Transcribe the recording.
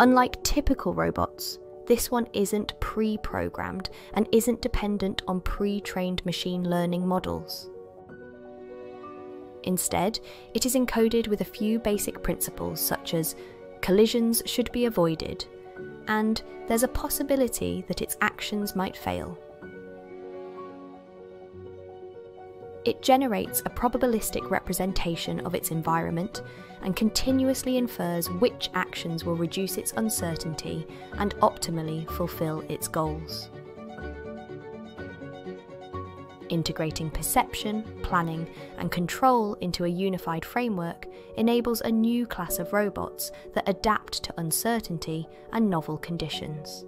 Unlike typical robots, this one isn't pre programmed and isn't dependent on pre trained machine learning models. Instead, it is encoded with a few basic principles such as collisions should be avoided, and there's a possibility that its actions might fail. It generates a probabilistic representation of its environment and continuously infers which actions will reduce its uncertainty and optimally fulfill its goals. Integrating perception, planning, and control into a unified framework enables a new class of robots that adapt to uncertainty and novel conditions.